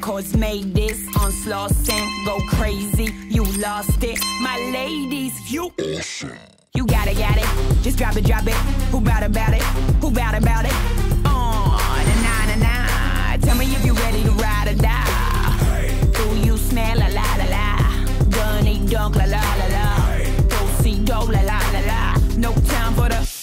Cause made this. Onslaught sent, go crazy. You lost it. My ladies, you awesome. You got it, got it. Just drop it, drop it. Who bout about it? Who bout about it? On a nine and nine. Tell me if you ready to ride or die. Do you smell? La la la la. Gunny dunk la la la la. Go see do la la la la. No time for the.